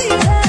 Baby